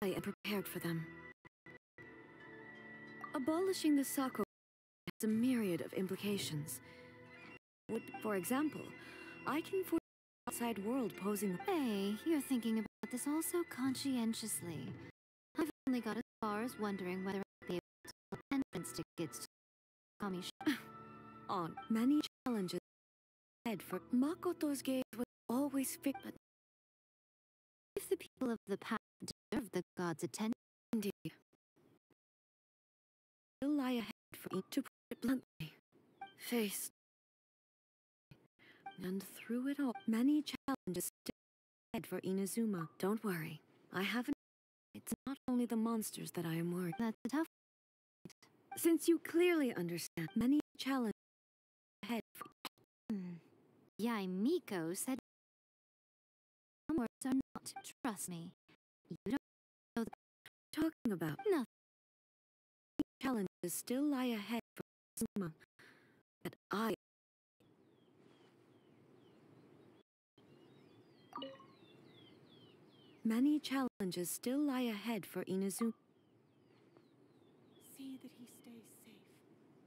I am prepared for them. Abolishing the Sako has a myriad of implications. Would, for example, I can foresee the outside world posing Hey, you're thinking about this all so conscientiously. I've only got as far as wondering whether I'll be able to sell entrance tickets to Kami on many challenges ahead for Makoto's gaze was always fixed. But If the people of the past deserve the god's indeed, still lie ahead for each to put it bluntly. Faced and through it all, many challenges still ahead for Inazuma. Don't worry, I haven't. It's not only the monsters that I am worried. that's a tough Since you clearly understand many challenges ahead for Hmm. Yae Miko said some words are not. Trust me. You don't talking about? Nothing. Challenges still lie ahead for Suma, and I. Many challenges still lie ahead for Inazuma. See that he stays safe.